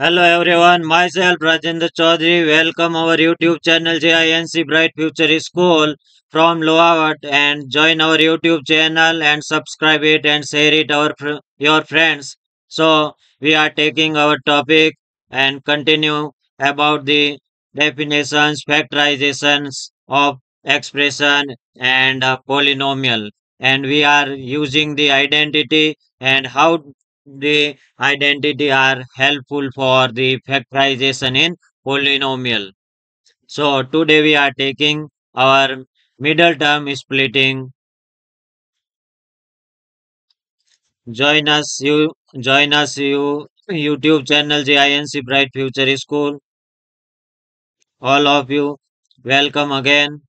Hello everyone, myself Rajendra Chaudhary. Welcome our YouTube channel JINC Bright Future School from Lohawat and join our YouTube channel and subscribe it and share it our your friends. So we are taking our topic and continue about the definitions, factorizations of expression and uh, polynomial and we are using the identity and how the identity are helpful for the factorization in polynomial. So today we are taking our middle term splitting. Join us you join us you YouTube channel JINC Bright Future School. All of you welcome again.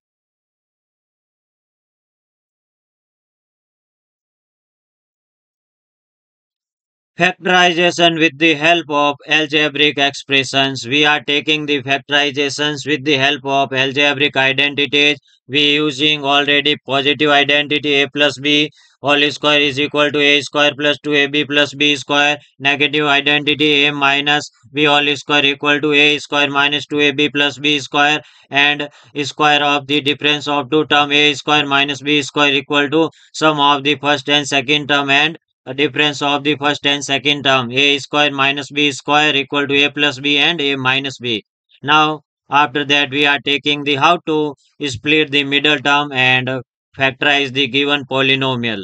Factorization with the help of algebraic expressions. We are taking the factorizations with the help of algebraic identities. We using already positive identity a plus b whole square is equal to a square plus 2ab plus b square. Negative identity a minus b whole square equal to a square minus 2ab plus b square and square of the difference of two term a square minus b square equal to sum of the first and second term and difference of the first and second term a square minus b square equal to a plus b and a minus b. Now after that we are taking the how to split the middle term and factorize the given polynomial.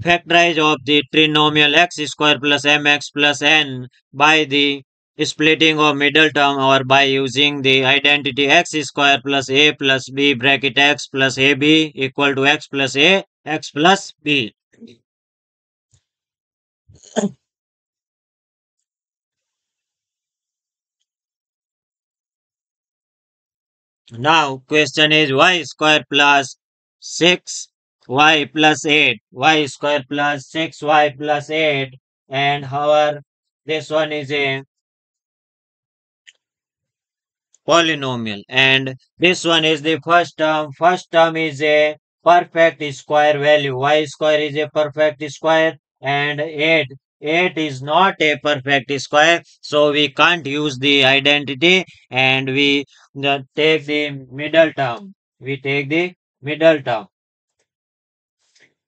Factorize of the trinomial x square plus mx plus n by the splitting of middle term or by using the identity x square plus a plus b bracket x plus ab equal to x plus a x plus b. Now question is y square plus 6 y plus 8 y square plus 6 y plus 8 and however this one is a polynomial. And this one is the first term. First term is a perfect square value. Y square is a perfect square and 8 8 is not a perfect square so we can't use the identity and we take the middle term. We take the middle term.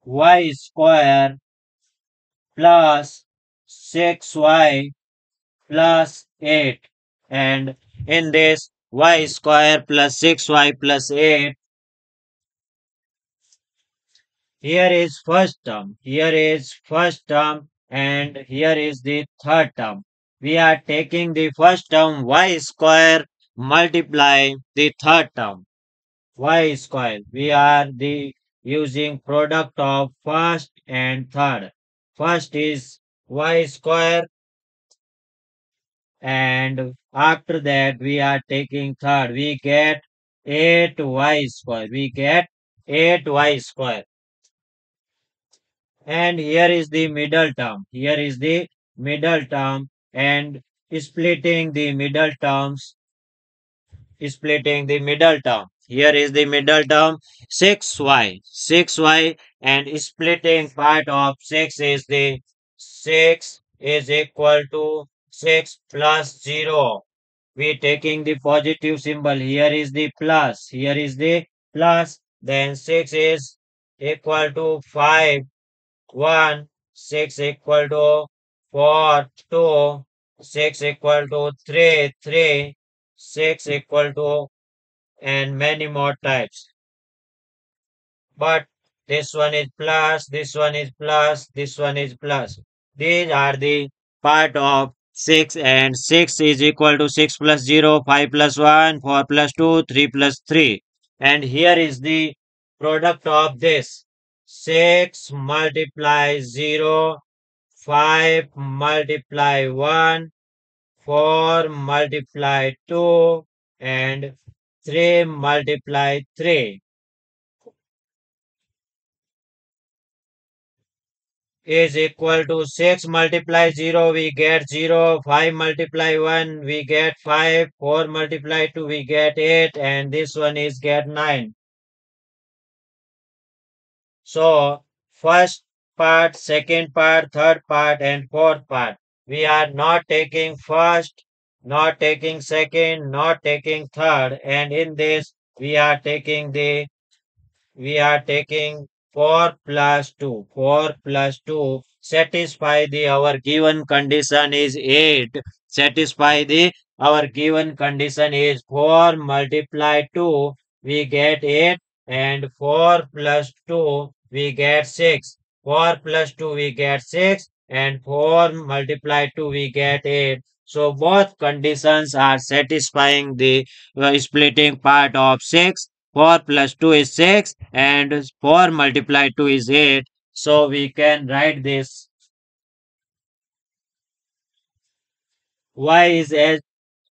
Y square plus 6y plus 8 and in this y square plus 6y plus 8 here is first term. Here is first term and here is the third term. We are taking the first term y square multiply the third term. Y square. We are the using product of first and third. First is y square and after that we are taking third. We get 8y square. We get 8y square and here is the middle term. Here is the middle term and splitting the middle terms. Splitting the middle term. Here is the middle term. 6y 6y and splitting part of 6 is the 6 is equal to 6 plus 0 we taking the positive symbol. Here is the plus. Here is the plus. Then 6 is equal to 5 1 6 equal to 4 2 6 equal to 3 3 6 equal to and many more types. But this one is plus this one is plus this one is plus. These are the part of 6 and 6 is equal to 6 plus 0 5 plus 1 4 plus 2 3 plus 3 and here is the product of this 6 multiply 0 5 multiply 1 4 multiply 2 and 3 multiply 3 is equal to 6 multiply 0 we get 0 5 multiply 1 we get 5 4 multiply 2 we get 8 and this one is get 9 so first part, second part, third part, and fourth part. We are not taking first, not taking second, not taking third, and in this we are taking the we are taking 4 plus 2. 4 plus 2 satisfy the our given condition is 8. Satisfy the our given condition is 4 multiply 2 we get 8 and 4 plus 2 we get 6. 4 plus 2 we get 6 and 4 multiplied 2 we get 8. So both conditions are satisfying the uh, splitting part of 6 4 plus 2 is 6 and 4 multiplied 2 is 8. So we can write this y is as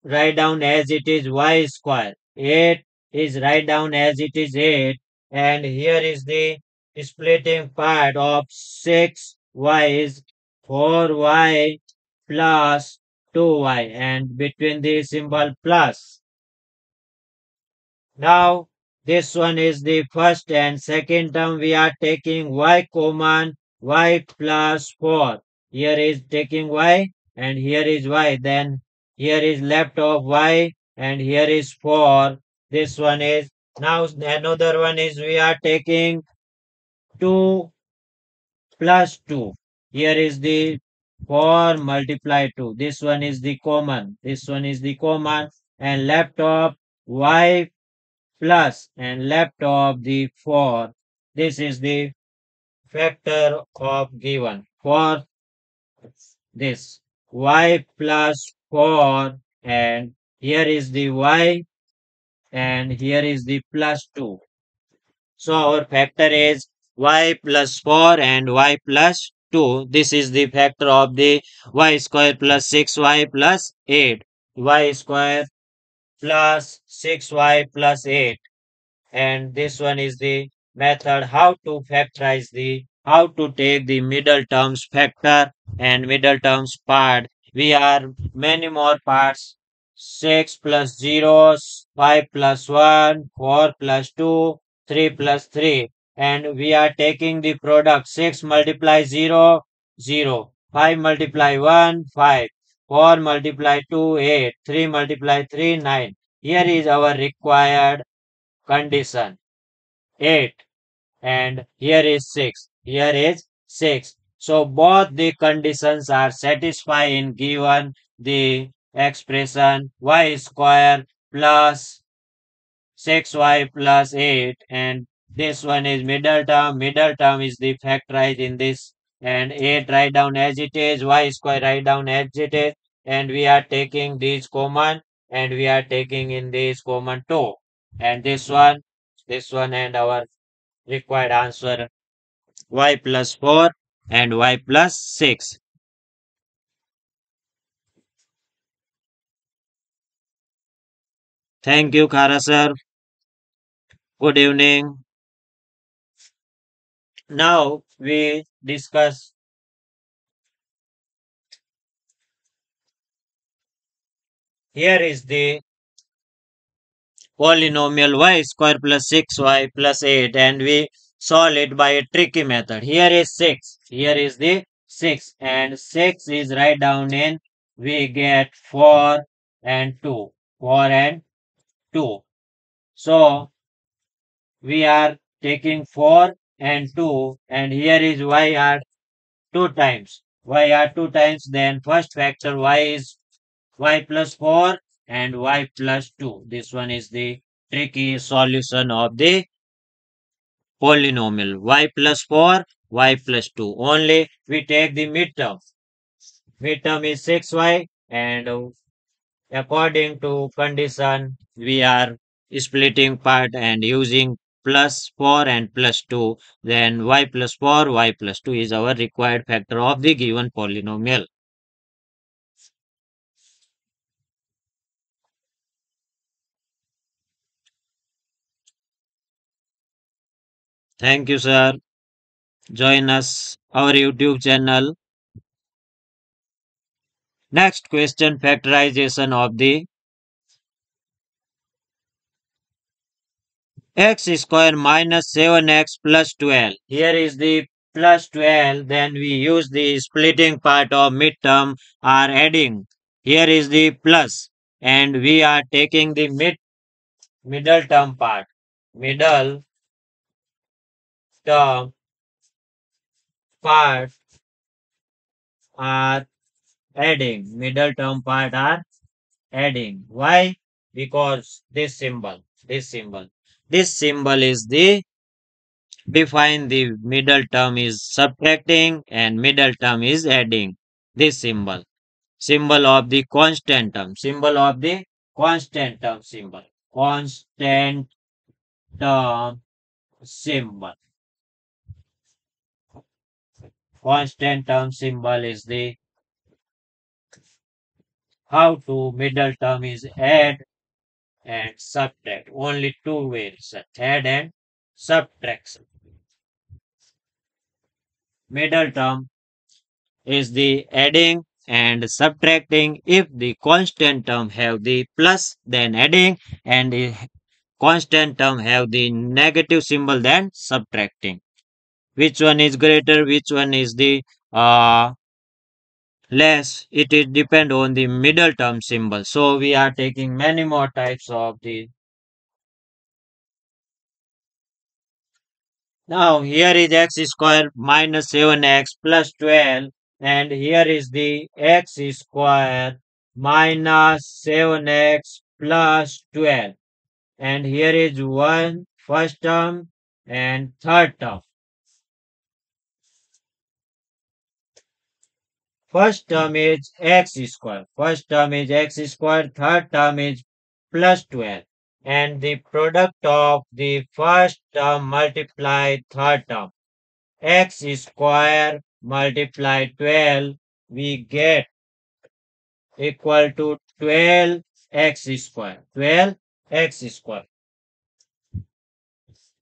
write down as it is y square. 8 is write down as it is 8 and here is the splitting part of 6y is 4y plus 2y and between the symbol plus. Now this one is the first and second term. We are taking y common y plus 4. Here is taking y and here is y. Then here is left of y and here is 4. This one is now another one is we are taking 2 plus 2. Here is the 4 multiply 2. This one is the common. This one is the common and left of y plus and left of the 4. This is the factor of given for this y plus 4 and here is the y and here is the plus 2. So our factor is y plus 4 and y plus 2. This is the factor of the y square plus 6y plus 8. y square plus 6y plus 8 and this one is the method how to factorize the how to take the middle terms factor and middle terms part we are many more parts 6 plus 0 5 plus 1 4 plus 2 3 plus 3 and we are taking the product 6 multiply 0 0 5 multiply 1 5 4 multiply 2, 8. 3 multiply 3, 9. Here is our required condition. 8. And here is 6. Here is 6. So both the conditions are satisfying given the expression y square plus 6y plus 8 and this one is middle term. Middle term is the factorized in this. And 8 write down as it is, y square write down as it is. And we are taking these common. And we are taking in this common too and this one this one and our required answer y plus 4 and y plus 6 thank you kara sir. Good evening now we discuss here is the polynomial y square plus 6y plus 8 and we solve it by a tricky method. Here is 6. Here is the 6 and 6 is right down in we get 4 and 2. 4 and 2. So we are taking 4 and 2 and here is y are 2 times. y are 2 times then first factor y is y plus 4 and y plus 2. This one is the tricky solution of the polynomial y plus 4, y plus 2. Only we take the midterm. Midterm is 6y and according to condition we are splitting part and using plus 4 and plus 2 then y plus 4 y plus 2 is our required factor of the given polynomial Thank you, sir. Join us, our YouTube channel. Next question factorization of the x square minus 7x plus 12. Here is the plus 12, then we use the splitting part of midterm or adding. Here is the plus, and we are taking the mid middle term part. Middle term part are adding. Middle term part are adding. Why? Because this symbol, this symbol, this symbol is the define the middle term is subtracting and middle term is adding. This symbol, symbol of the constant term, symbol of the constant term symbol, constant term symbol. Constant term symbol is the how to middle term is add and subtract. Only two ways, add and subtraction. Middle term is the adding and subtracting. If the constant term have the plus, then adding, and the constant term have the negative symbol, then subtracting. Which one is greater? Which one is the uh, less? It is depend on the middle term symbol. So we are taking many more types of the Now here is x square minus 7x plus 12 and here is the x square minus 7x plus 12 and here is one first term and third term. First term is x square. First term is x square. Third term is plus 12 and the product of the first term multiply third term x square multiply 12 we get equal to 12 x square 12 x square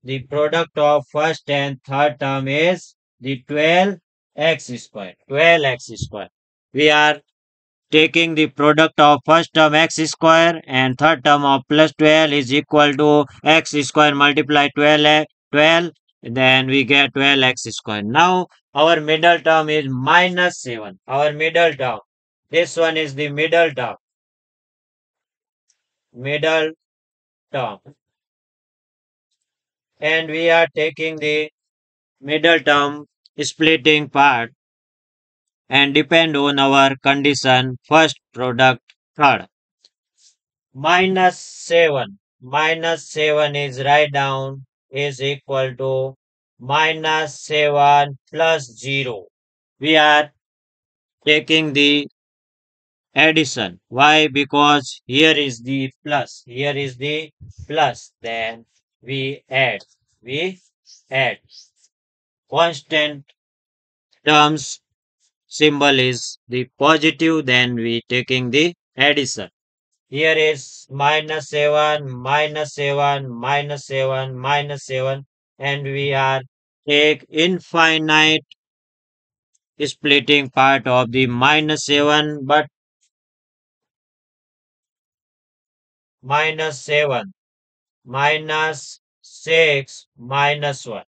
the product of first and third term is the 12 x square. 12 x square. We are taking the product of first term x square and third term of plus 12 is equal to x square multiply 12 12 then we get 12x square. Now our middle term is minus 7 our middle term. This one is the middle term. Middle term. And we are taking the middle term splitting part and depend on our condition first product third. Minus 7 minus 7 is write down is equal to minus 7 plus 0 we are taking the addition. Why? Because here is the plus. Here is the plus. Then we add. We add constant terms symbol is the positive, then we taking the addition. Here is minus 7, minus 7, minus 7, minus 7, and we are take infinite splitting part of the minus 7, but minus 7, minus 6, minus 1,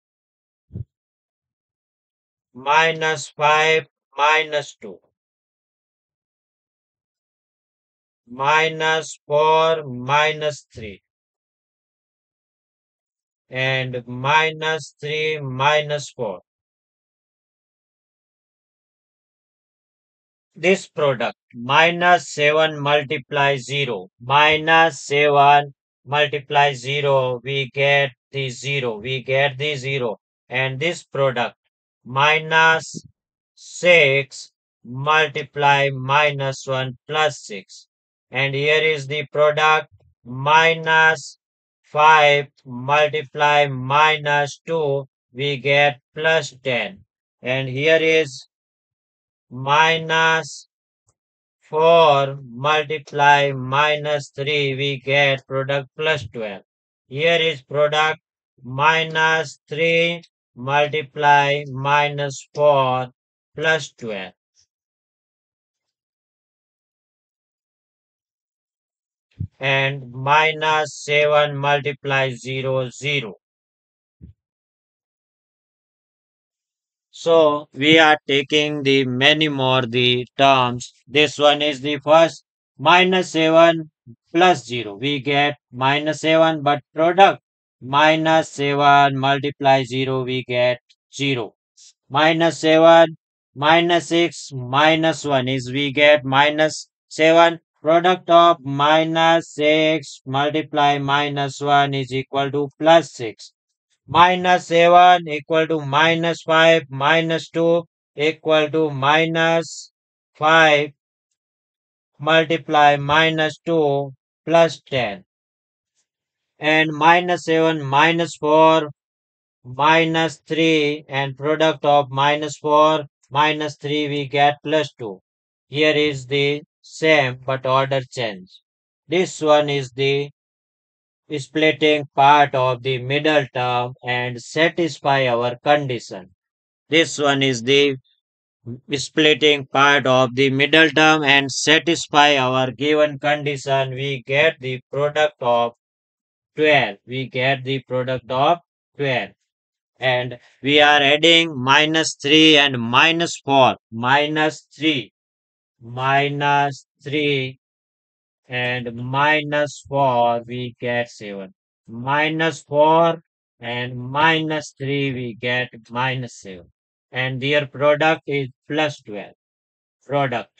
minus 5, minus 2 minus 4 minus 3 and minus 3 minus 4 this product minus 7 multiply 0 minus 7 multiply 0 we get the 0 we get the 0 and this product minus 6 multiply minus 1 plus 6. And here is the product minus 5 multiply minus 2 we get plus 10. And here is minus 4 multiply minus 3 we get product plus 12. Here is product minus 3 multiply minus 4 plus 12. And minus 7 multiply 0, 0. So we are taking the many more the terms. This one is the first minus 7 plus 0. We get minus 7 but product minus 7 multiply 0 we get 0. Minus 7 minus 6 minus 1 is we get minus 7 product of minus 6 multiply minus 1 is equal to plus 6 minus 7 equal to minus 5 minus 2 equal to minus 5 multiply minus 2 plus 10 and minus 7 minus 4 minus 3 and product of minus 4 minus 3 we get plus 2 here is the same but order change this one is the splitting part of the middle term and satisfy our condition. This one is the splitting part of the middle term and satisfy our given condition. We get the product of 12. We get the product of 12. And we are adding minus 3 and minus 4. Minus 3. Minus 3 and minus 4 we get 7 minus 4 and minus 3 we get minus 7 and their product is plus 12 product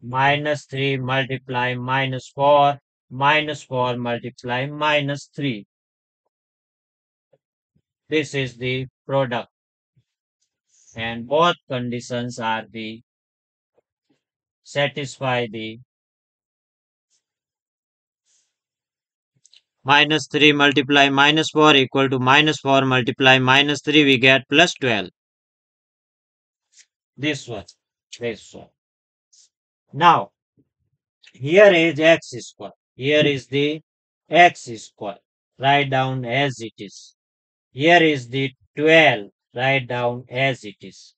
minus 3 multiply minus 4 minus 4 multiply minus 3 this is the product. And both conditions are the satisfy the minus 3 multiply minus 4 equal to minus 4 multiply minus 3 we get plus 12 this one this one. Now here is x square here is the x square. Write down as it is. Here is the 12 write down as it is.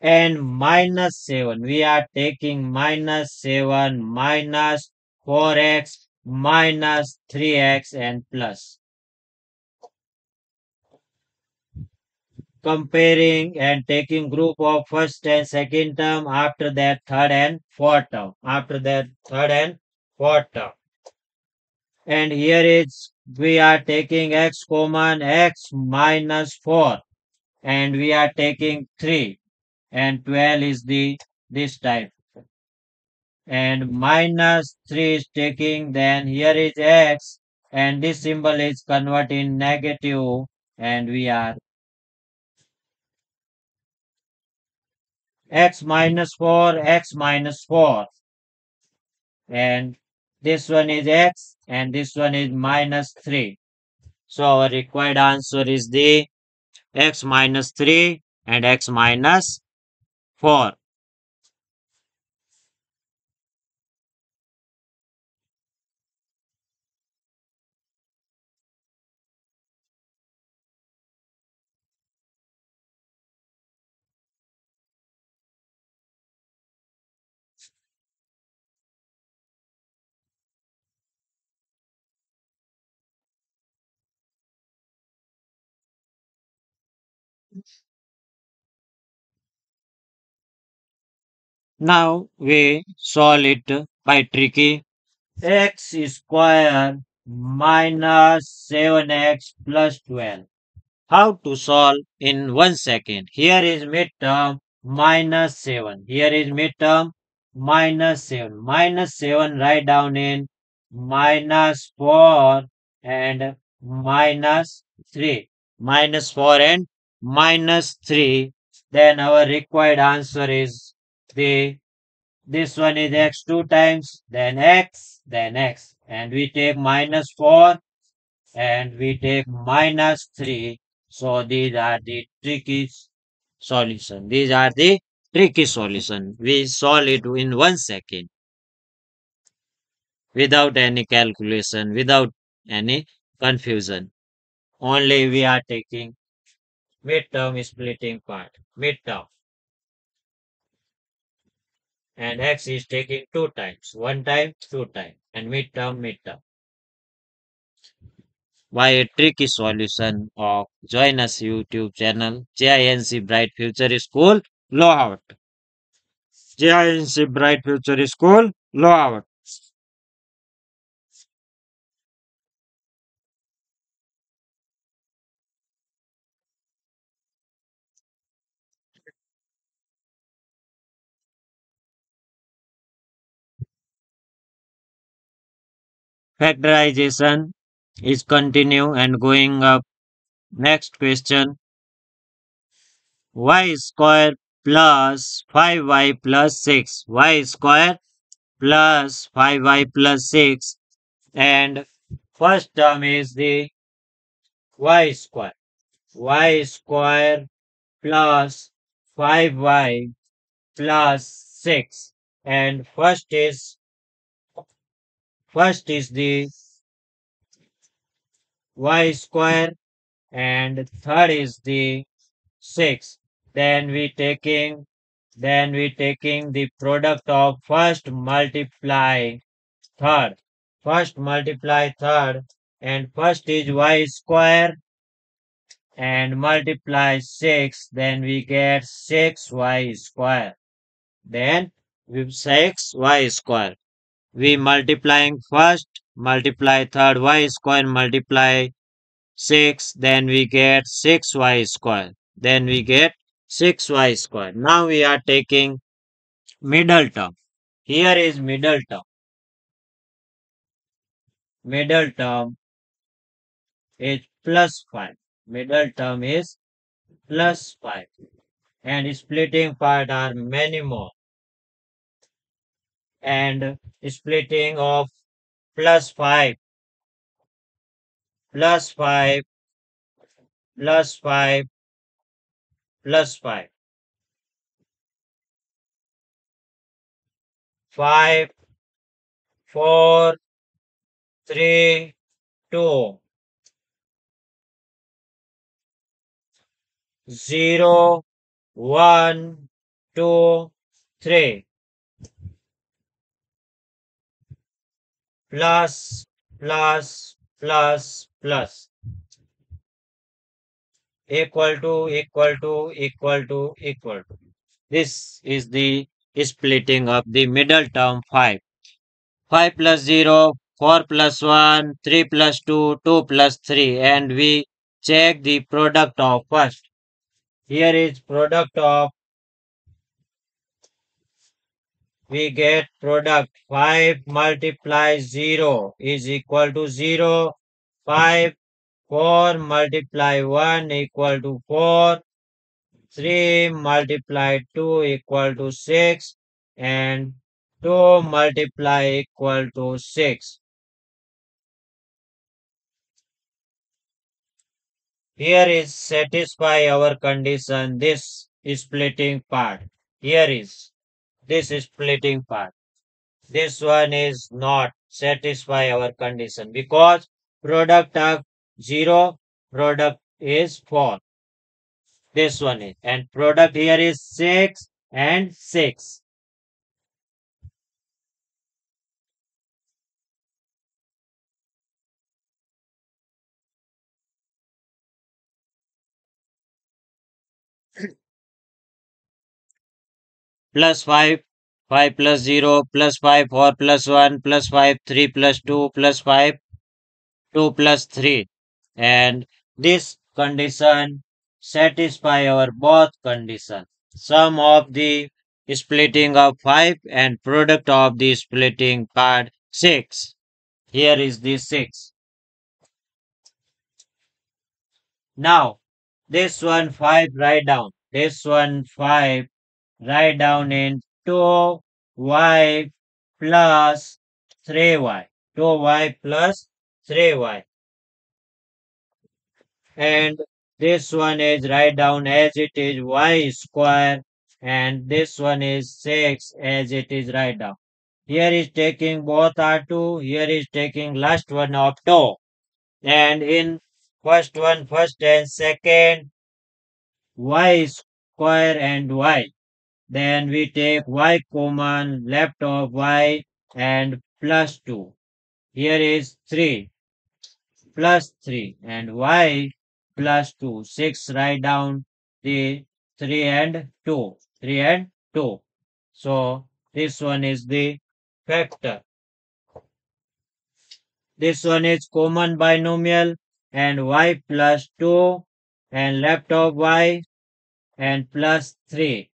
And minus 7 we are taking minus 7 minus 4x minus 3x and plus. Comparing and taking group of first and second term, after that third and fourth term, after that third and fourth term. And here is we are taking x common x minus 4 and we are taking 3 and 12 is the this type and minus 3 is taking then here is x and this symbol is converting negative and we are x minus 4 x minus 4 and this one is x and this one is minus 3 so our required answer is the x minus 3 and x minus 4 Now we solve it by tricky. x square minus 7x plus 12. How to solve in one second? Here is midterm minus 7. Here is midterm minus 7. Minus 7 write down in minus 4 and minus 3. Minus 4 and minus 3. Then our required answer is the this one is x 2 times then x then x. And we take minus 4 and we take minus 3 so these are the tricky solution. These are the tricky solution. We solve it in one second. Without any calculation without any confusion. Only we are taking midterm splitting part. Midterm and x is taking two times, one time, two time, and midterm, midterm. by a tricky solution of join us YouTube channel JINC Bright Future School Lohawat. JINC Bright Future School Lohawat. Factorization is continue and going up. Next question. Y square plus 5y plus 6 y square plus 5y plus 6 and first term is the y square. Y square plus 5y plus 6 and first is first is the y square and third is the 6 then we taking then we taking the product of first multiply third. First multiply third and first is y square and multiply 6 then we get 6y square. Then with 6y square we multiplying first multiply third y square multiply 6 then we get 6y square. Then we get 6y square. Now we are taking middle term. Here is middle term. Middle term is plus 5 middle term is plus 5 and splitting part are many more and splitting of plus 5 plus 5 plus 5 plus 5 5 4 3 2 0 1 2 3 plus plus plus plus. Equal to equal to equal to equal to. This is the splitting of the middle term 5 5 plus 0 4 plus 1 3 plus 2 2 plus 3 and we check the product of first. Here is product of we get product 5 multiply 0 is equal to 0 5 4 multiply 1 equal to 4 3 multiply 2 equal to 6 and 2 multiply equal to 6 here is satisfy our condition this splitting part. Here is this is splitting part. This one is not satisfy our condition because product of 0, product is 4. This one is. And product here is 6 and 6. Plus 5 5 plus 0 plus 5 4 plus 1 plus 5 3 plus 2 plus 5 2 plus 3 and this condition satisfy our both condition. Sum of the splitting of 5 and product of the splitting part 6 here is the 6 now this one 5 write down. This one 5 write down in 2y plus 3y. 2y plus 3y. And this one is write down as it is y square and this one is 6 as it is write down. Here is taking both are 2, here is taking last one of 2. And in first one, first and second, y square and y. Then we take y common left of y and plus 2. Here is 3 plus 3 and y plus 2. 6 write down the 3 and 2. 3 and 2. So this one is the factor. This one is common binomial and y plus 2 and left of y and plus 3.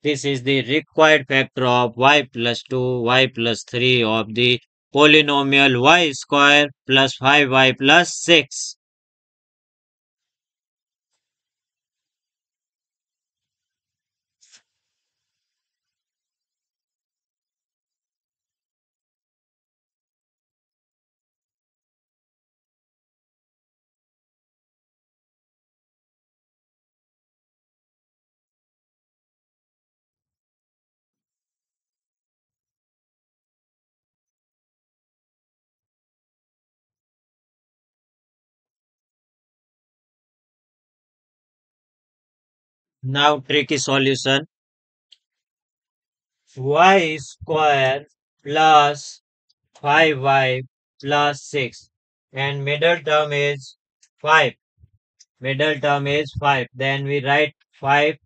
This is the required factor of y plus 2, y plus 3 of the polynomial y square plus 5y plus 6. Now tricky solution. y square plus 5y plus 6 and middle term is 5. Middle term is 5. Then we write 5,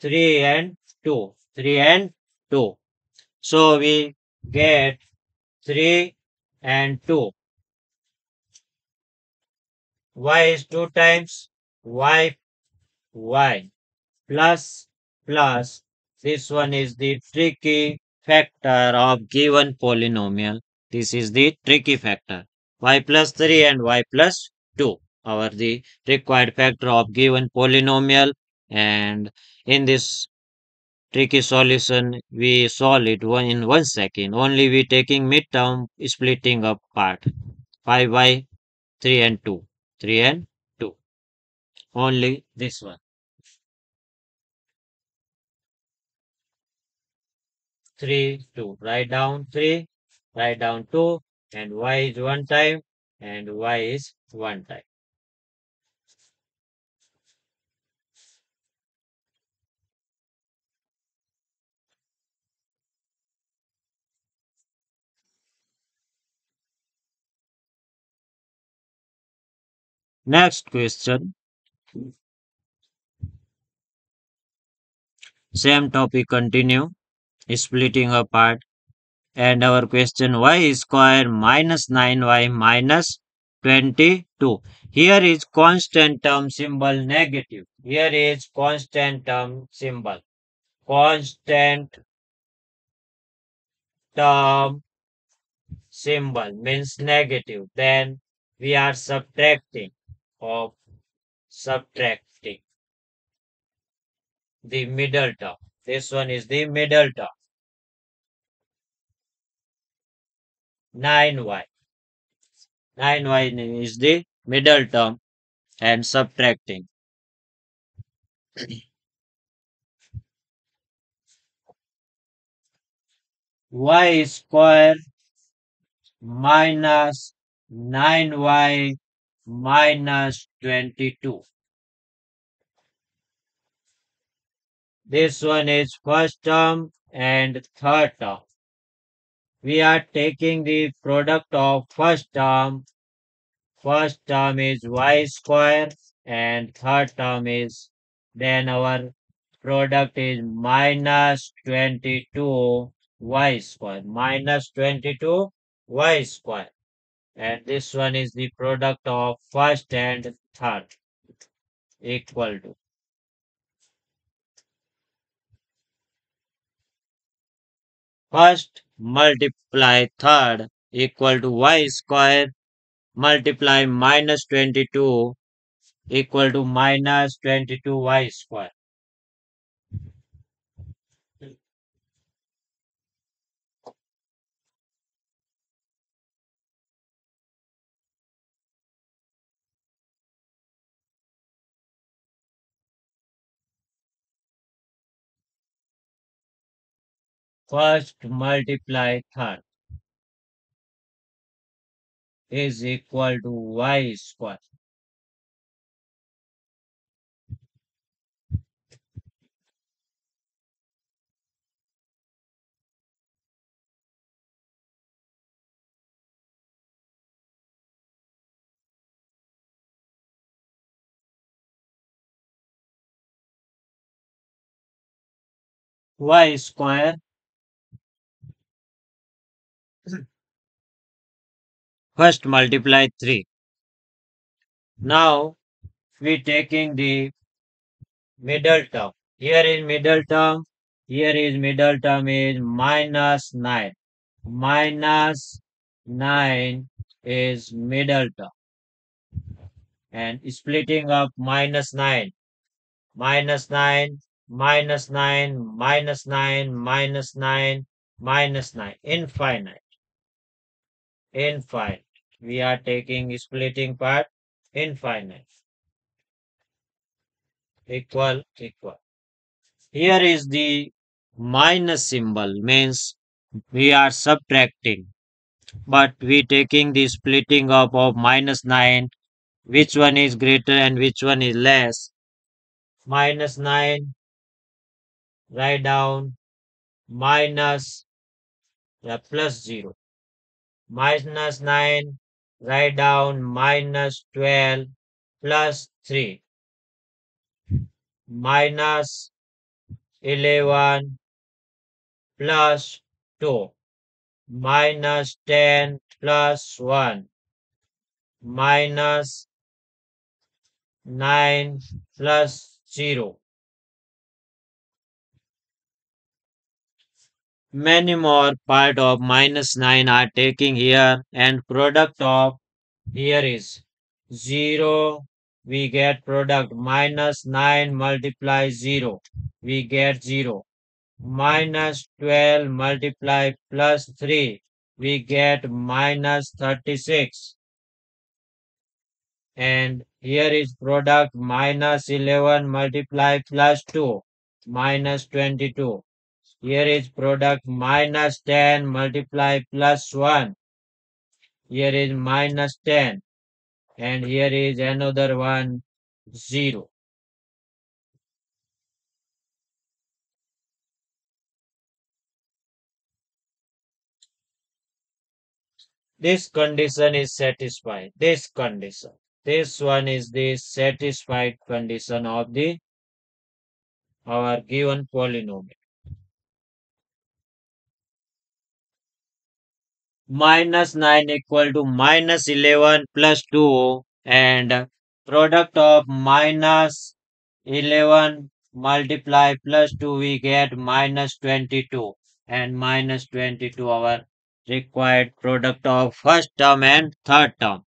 3 and 2. 3 and 2. So we get 3 and 2. y is 2 times y, y plus plus this one is the tricky factor of given polynomial. This is the tricky factor. y plus 3 and y plus 2 are the required factor of given polynomial and in this tricky solution we solve it one in one second. Only we taking midterm splitting up part. 5y 3 and 2. 3 and 2. Only this one. 3, 2. Write down 3, write down 2, and y is 1 time, and y is 1 time. Next question. Same topic continue, splitting apart. And our question y square minus 9y minus 22. Here is constant term symbol negative. Here is constant term symbol. Constant term symbol means negative. Then we are subtracting of subtracting the middle term. This one is the middle term. 9y. 9y is the middle term and subtracting. y square minus 9y minus 22. This one is first term and third term. We are taking the product of first term. First term is y square and third term is then our product is minus 22 y square. Minus 22 y square. And this one is the product of first and third. Equal to. First multiply third equal to y square multiply minus 22 equal to minus 22 y square First, multiply third is equal to y square. y square first multiply 3 now we taking the middle term. Here is middle term. Here is middle term is minus 9 minus 9 is middle term. And splitting up minus 9 minus 9 minus 9 minus 9 minus 9 minus 9 infinite infinite. We are taking splitting part infinite. Equal equal. Here is the minus symbol means we are subtracting. But we taking the splitting up of minus 9 which one is greater and which one is less? Minus 9 write down minus yeah, plus 0 minus 9 write down minus 12 plus 3 minus 11 plus 2 minus 10 plus 1 minus 9 plus 0 many more part of minus 9 are taking here and product of here is 0 we get product minus 9 multiply 0 we get 0 minus 12 multiply plus 3 we get minus 36 and here is product minus 11 multiply plus 2 minus 22 here is product minus 10 multiply plus 1 here is minus 10 and here is another one 0 this condition is satisfied. This condition. This one is the satisfied condition of the our given polynomial minus 9 equal to minus 11 plus 2 and product of minus 11 multiply plus 2 we get minus 22 and minus 22 our required product of first term and third term.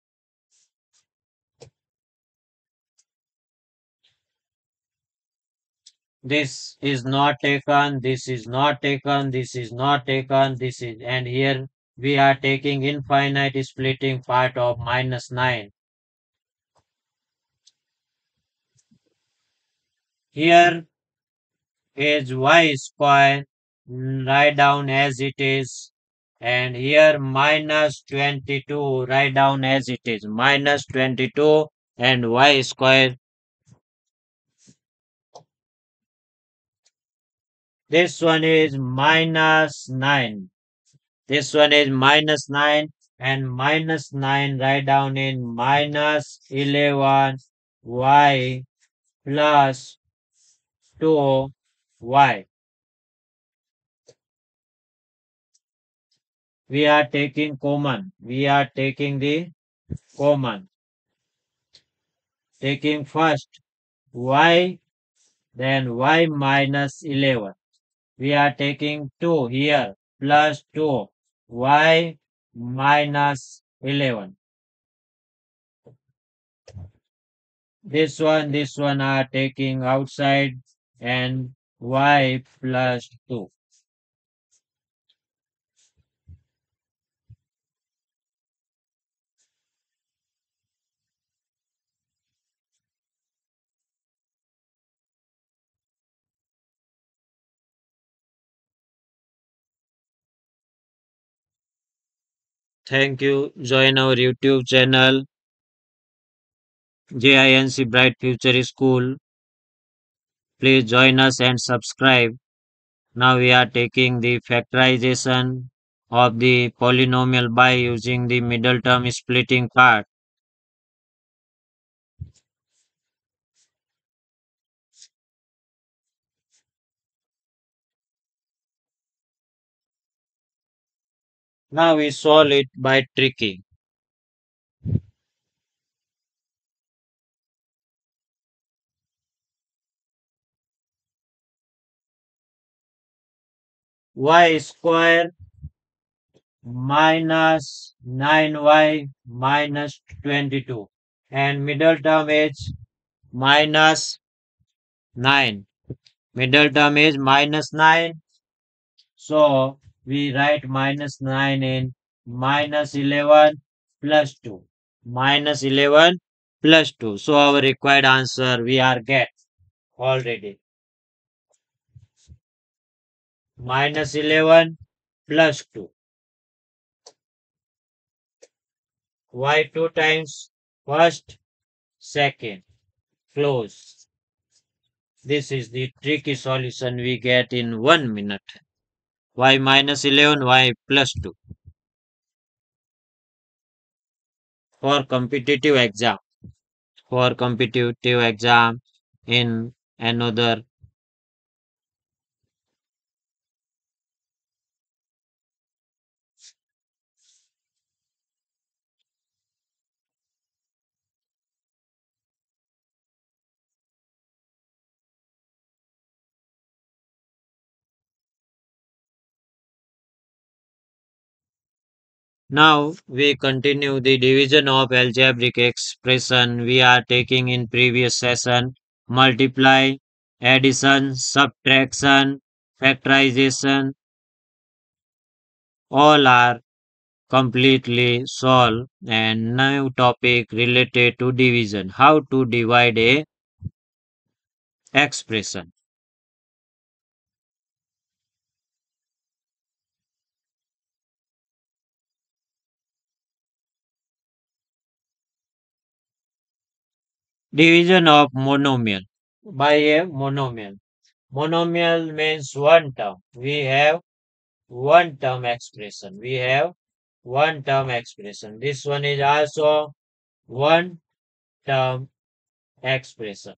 This is not taken this is not taken this is not taken this is and here we are taking infinite splitting part of minus 9 here is y square write down as it is and here minus 22 write down as it is. Minus 22 and y square. This one is minus 9 this one is minus 9 and minus 9 write down in minus 11 y plus 2 y. We are taking common. We are taking the common. Taking first y, then y minus 11. We are taking 2 here plus 2 y minus 11. This one, this one are taking outside and y plus 2. Thank you. Join our YouTube channel JINC Bright Future School. Please join us and subscribe. Now we are taking the factorization of the polynomial by using the middle term splitting part. Now we solve it by tricking. y square minus 9y minus 22 and middle term is minus 9 middle term is minus 9 so we write minus 9 in minus 11 plus 2 minus 11 plus 2 so our required answer we are get already. Minus 11 plus 2 y 2 times first second. Close. This is the tricky solution we get in 1 minute y minus 11 y plus 2 for competitive exam. For competitive exam in another Now we continue the division of algebraic expression we are taking in previous session. Multiply, addition, subtraction, factorization, all are completely solved and now topic related to division. How to divide a expression. Division of monomial by a monomial. Monomial means one term. We have one term expression. We have one term expression. This one is also one term expression.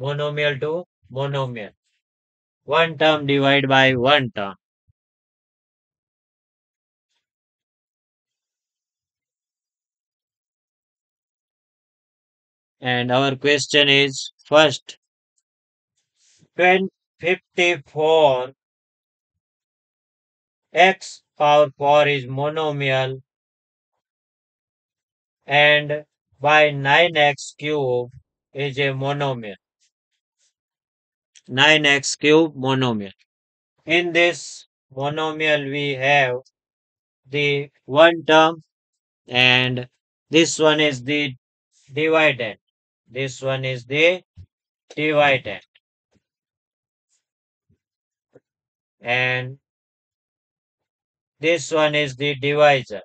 Monomial to monomial. One term divided by one term. And our question is first 54 x power 4 is monomial and by 9x cube is a monomial. 9x cube monomial. In this monomial we have the one term and this one is the dividend. This one is the dividend. And this one is the divisor.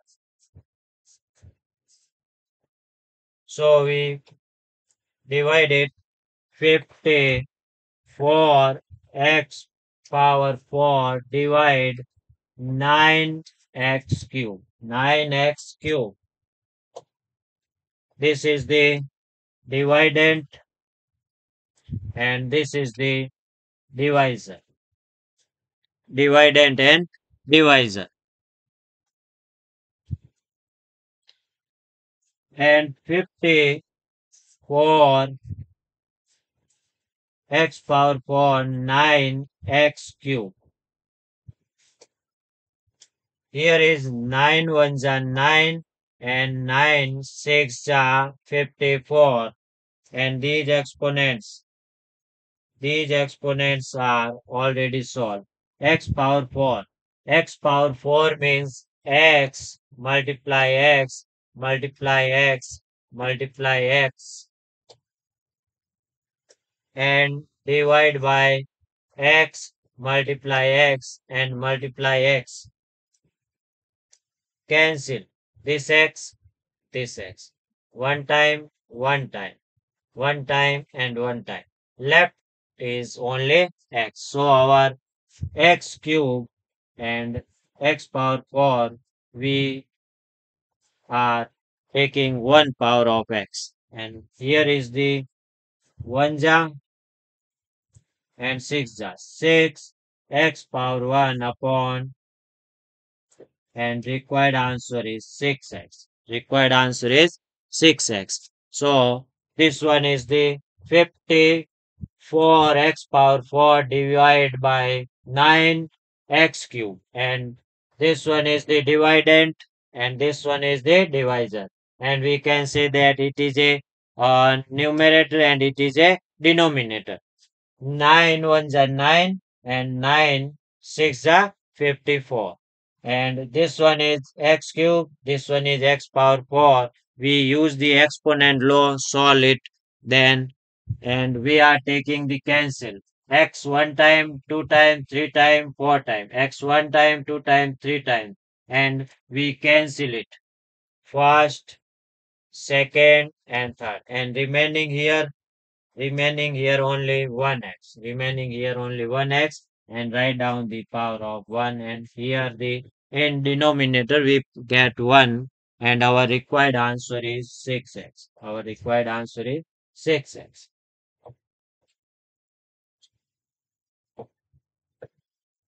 So we divided 54 x power 4 divide 9x cube. 9x cube. This is the dividend and this is the divisor. Dividend and divisor. And 54 x power 4 9 x cube. Here is 9 ones are 9 and 9 6 are 54 and these exponents these exponents are already solved. X power 4 x power 4 means x multiply x multiply x multiply x. And divide by x multiply x and multiply x. Cancel this x this x. One time one time. One time and one time. Left is only x. So our x cube and x power 4 we are taking one power of x. And here is the 1 ja and 6 ja 6 x power 1 upon and required answer is 6x. Required answer is 6x. So this one is the 54x power 4 divided by 9x cube and this one is the dividend and this one is the divisor and we can say that it is a uh, numerator and it is a denominator 9 ones are 9 and 9 6 are 54 and this one is x cube this one is x power 4 we use the exponent law solve it then and we are taking the cancel. x one time two time three time four time. x one time two time three time. And we cancel it. First second and third. And remaining here remaining here only 1x remaining here only 1x and write down the power of 1 and here the in denominator we get 1 and our required answer is 6x our required answer is 6x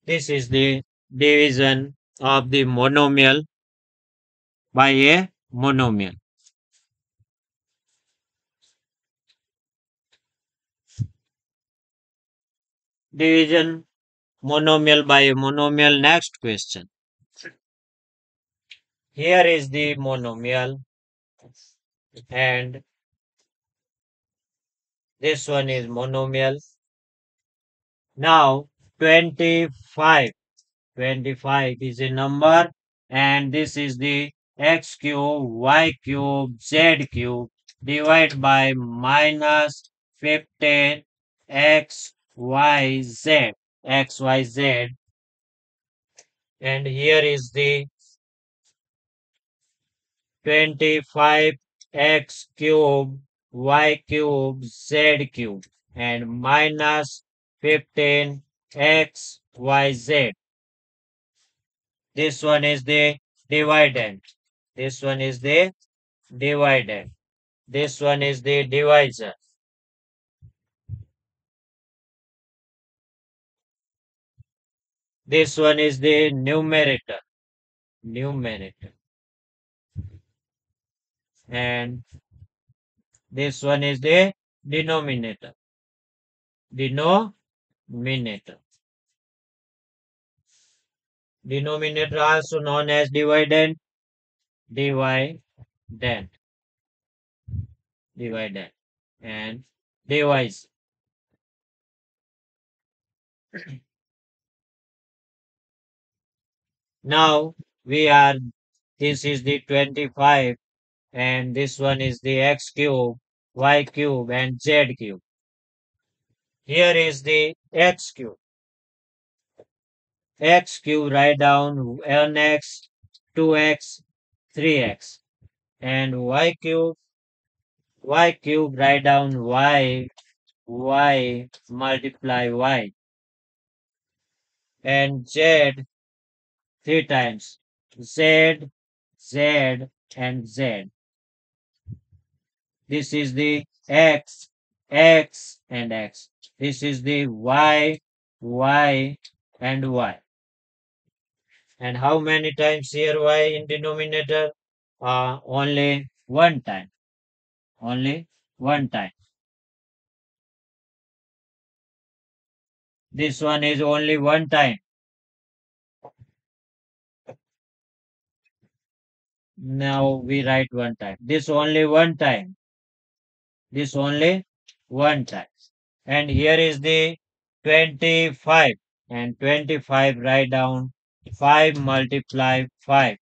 this is the division of the monomial by a monomial. Division monomial by monomial. Next question. Here is the monomial and this one is monomial. Now 25. 25 is a number and this is the x cube, y cube, z cube divided by minus 15 x y z x y z. And here is the 25 x cube y cube z cube. And minus 15 x y z. This one is the dividend. This one is the dividend. This one is the divisor This one is the numerator. Numerator. And this one is the denominator. Denominator. Denominator also known as dividend. Dividend. Dividend. And divise. Now we are, this is the 25 and this one is the x cube, y cube and z cube. Here is the x cube. x cube write down 1x, 2x, 3x and y cube, y cube write down y, y multiply y and z three times Z, Z, and Z. This is the X, X, and X. This is the Y, Y, and Y. And how many times here Y in denominator? Uh, only one time. Only one time. This one is only one time. Now we write one time. This only one time. This only one time. And here is the 25. And 25 write down 5 multiply 5.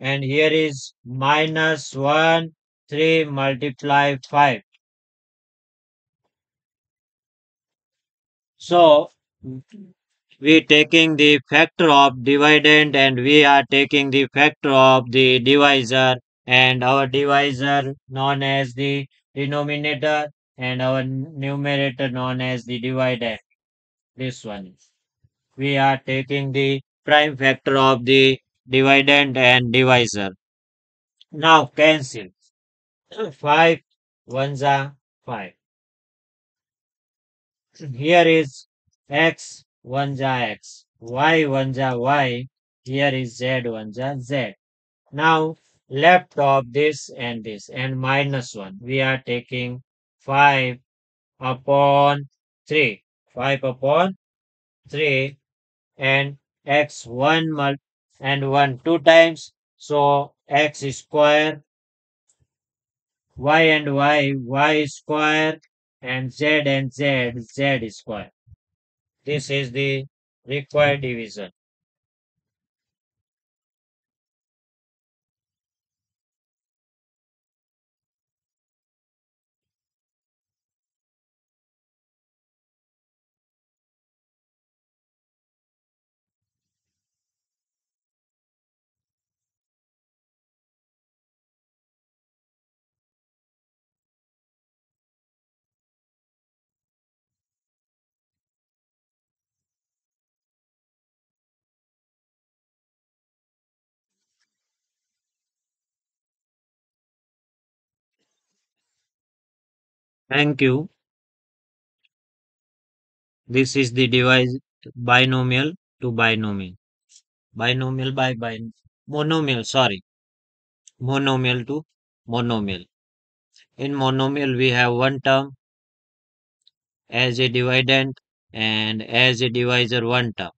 And here is minus 1, 3 multiply 5. So we taking the factor of dividend and we are taking the factor of the divisor and our divisor known as the denominator and our numerator known as the dividend. This one. We are taking the prime factor of the dividend and divisor. Now cancel. 5 ones are 5. Here is x 1 ja x y one ja y. Here is z one ja z. Now left of this and this and minus 1. We are taking 5 upon 3. 5 upon 3 and x 1 mul and 1 2 times. So x square y and y y square and z and z z square. This is the required division. Thank you. This is the device binomial to binomial. Binomial by bin monomial, sorry. Monomial to monomial. In monomial, we have one term as a dividend and as a divisor one term.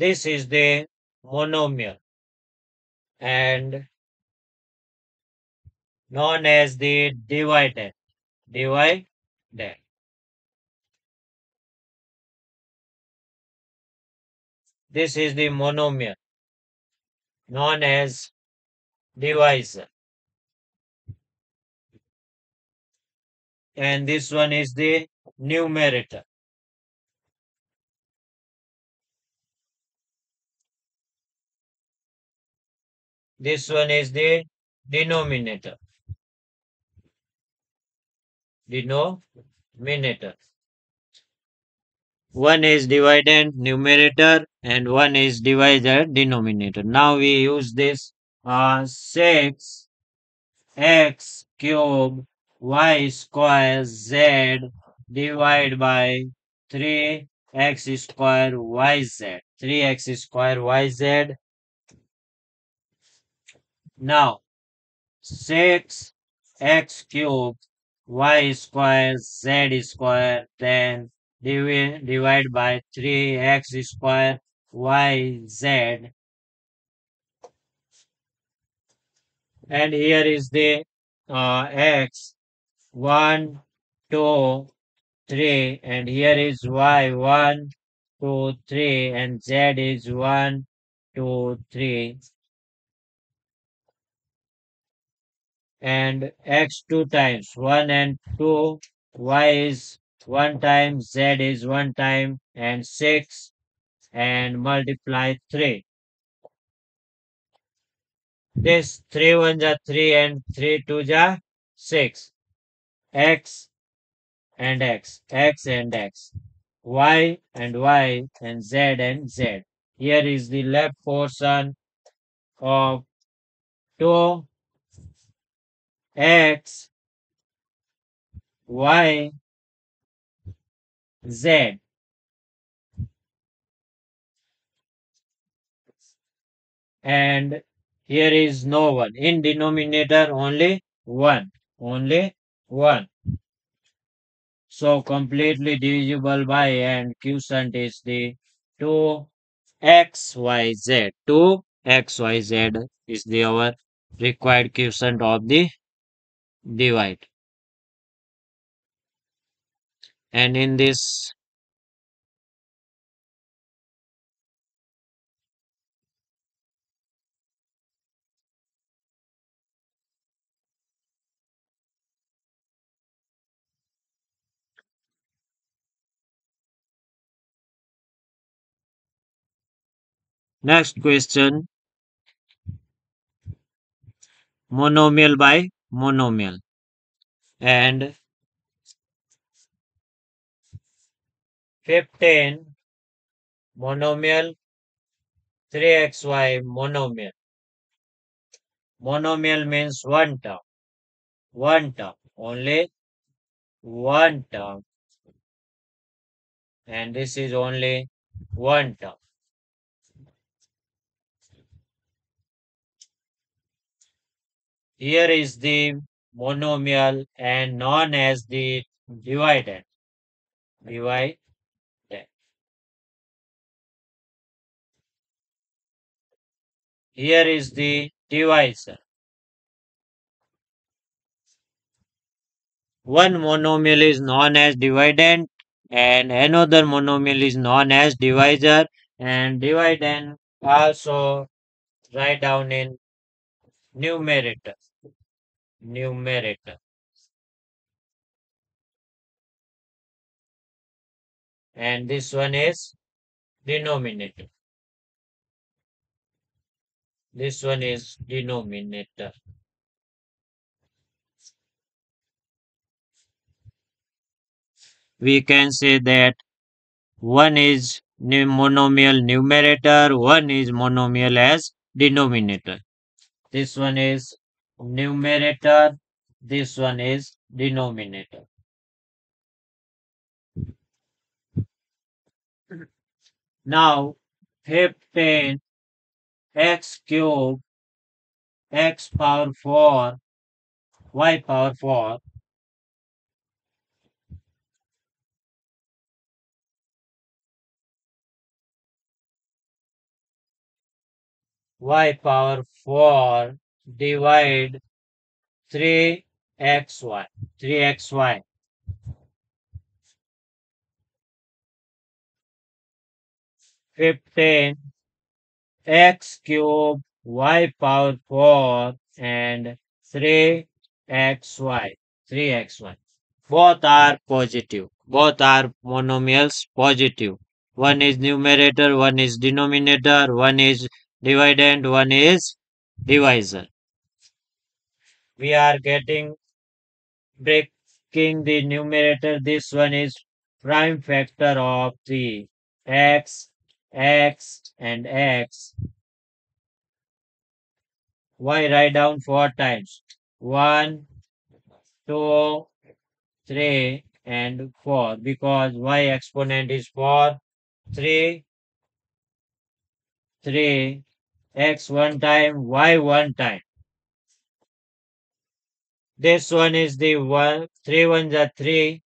This is the monomial and known as the dividend. Dividend. This is the monomial known as divisor. And this one is the numerator. This one is the denominator. Denominator. One is dividend numerator and one is divisor denominator. Now we use this uh, 6 x cube y square z divided by 3 x square yz. 3x square yz. Now 6 x cube y square z square then divi- divide by 3x square yz and here is the uh, x. 1 2 3 and here is y. 1 2 3 and z is 1 2 3 and x two times 1 and 2 y is 1 time z is 1 time and 6 and multiply 3 this 3 1 ja 3 and 3 2 ja 6 x and x x and x y and y and z and z. Here is the left portion of 2 x y z. And here is no one. In denominator only one. Only one. So completely divisible by and quotient is the 2 x y z. 2 x y z is the our required quotient of the divide. And in this next question monomial by monomial. And 15 monomial 3xy monomial. Monomial means one term. One term. Only one term. And this is only one term here is the monomial and known as the dividend divide Here is the divisor. One monomial is known as dividend and another monomial is known as divisor and dividend also write down in numerator. Numerator. And this one is denominator. This one is denominator. We can say that one is monomial numerator, one is monomial as denominator. This one is numerator, this one is denominator. Now, 15 x cube x power 4 y power 4 y power 4 divide 3xy 3xy fifteen x cube y power 4 and 3xy 3xy both are positive both are monomials positive. One is numerator one is denominator one is dividend one is divisor we are getting breaking the numerator this one is prime factor of 3 x x and x. Y write down four times. One, two, three, and four because y exponent is four, three, three, x one time, y one time. This one is the one, three ones are three,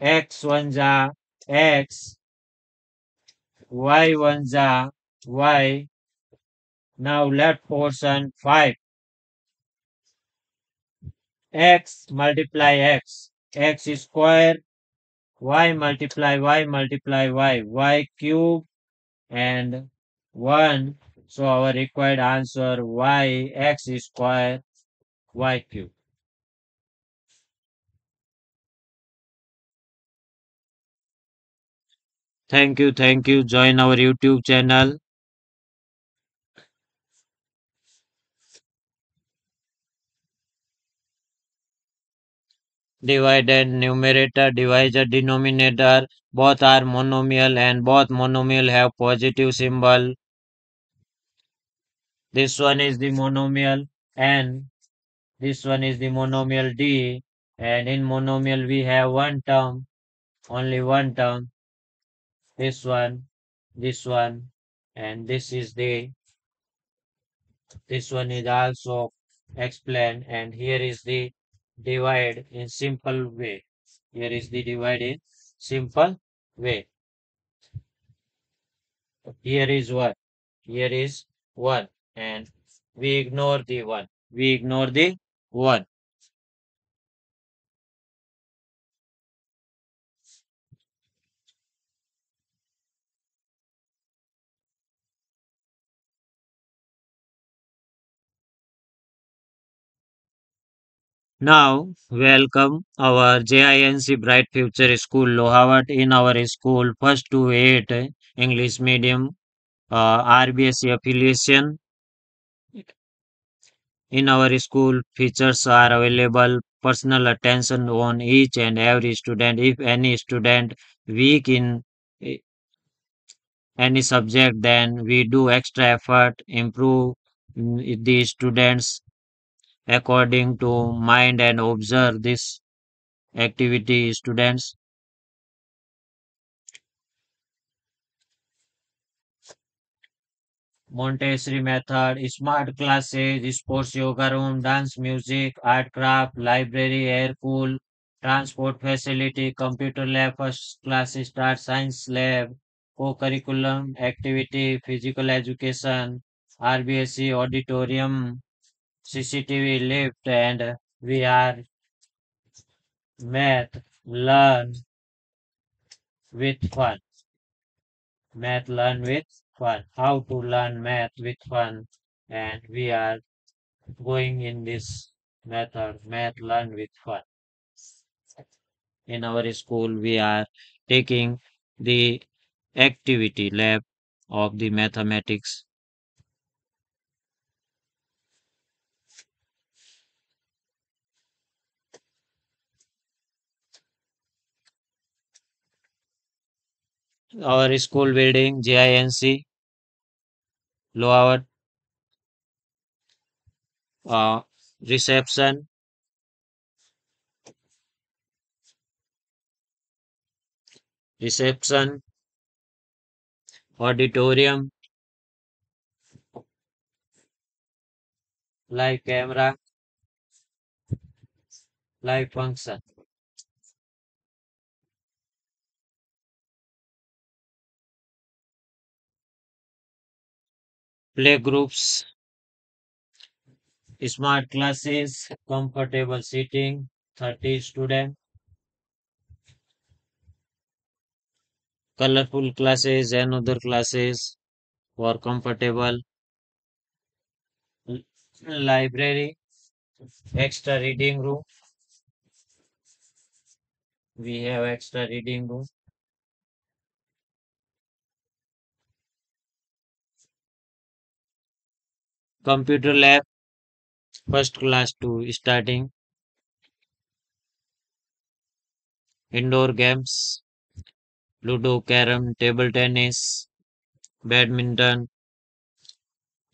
x ones are x, y ones are y. Now left portion 5. x multiply x. x square. y multiply y multiply y. y cube and 1. So our required answer y x square y cube. Thank you, thank you. Join our YouTube channel. Divided numerator, divisor, denominator, both are monomial and both monomial have positive symbol. This one is the monomial n, this one is the monomial d, and in monomial we have one term, only one term this one, this one, and this is the, this one is also explained, and here is the divide in simple way. Here is the divide in simple way. Here is one, here is one, and we ignore the one, we ignore the one. Now, welcome our JINC Bright Future School Lohavat in our school first to eight English medium uh, RBSC affiliation. In our school, features are available. Personal attention on each and every student. If any student weak in any subject, then we do extra effort, improve mm, the students according to mind and observe this activity students Montessori method smart classes sports yoga room dance music art craft library air cool transport facility computer lab first class start science lab को curriculum activity physical education RBSC auditorium CCTV lift and we are math learn with fun math learn with fun. How to learn math with fun. And we are going in this method, math learn with fun. In our school, we are taking the activity lab of the mathematics. Our school building, JINC, lower uh, reception, reception, auditorium, live camera, live function. Play groups smart classes comfortable seating thirty student colourful classes and other classes for comfortable library extra reading room we have extra reading room Computer lab, first class to starting. Indoor games, Ludo, Carom, table tennis, badminton,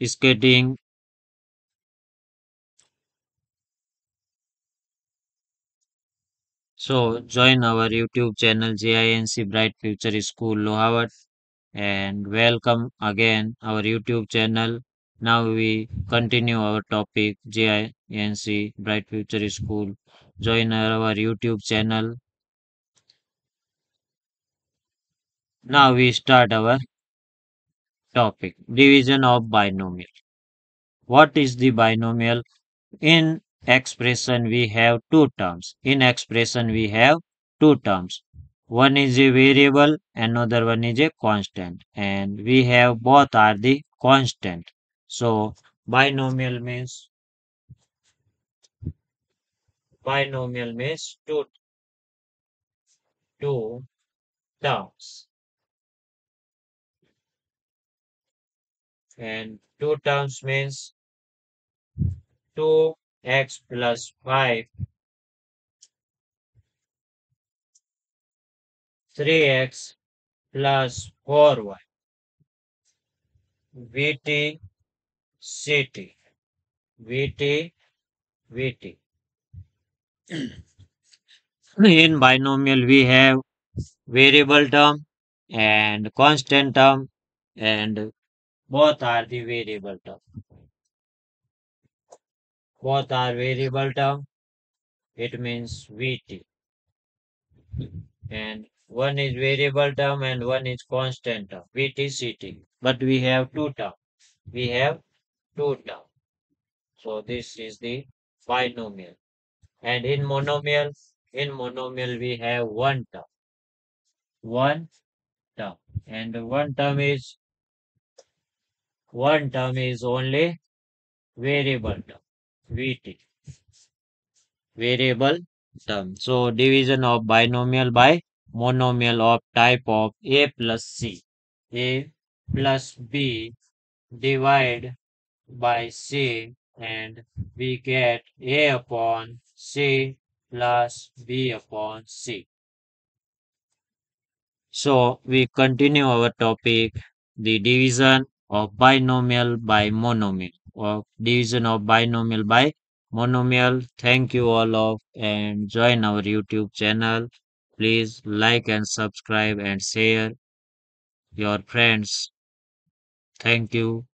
skating. So join our YouTube channel JINC Bright Future School Lohawat and welcome again our YouTube channel. Now we continue our topic JINC Bright Future School. Join our YouTube channel. Now we start our topic division of binomial. What is the binomial? In expression we have two terms. In expression we have two terms. One is a variable, another one is a constant. And we have both are the constant. So binomial means binomial means two two terms. And two terms means 2x plus 5 3x plus 4y vt ct. Vt vt. In binomial we have variable term and constant term and both are the variable term. Both are variable term. It means vt. And one is variable term and one is constant term. Vtct but we have two term. We have two term so this is the binomial. And in monomial in monomial we have one term. One term. And one term is one term is only variable term vt variable term. So division of binomial by monomial of type of a plus c. A plus b divide by c and we get a upon c plus b upon c so we continue our topic the division of binomial by monomial or division of binomial by monomial. Thank you all of and join our YouTube channel. Please like and subscribe and share your friends. Thank you.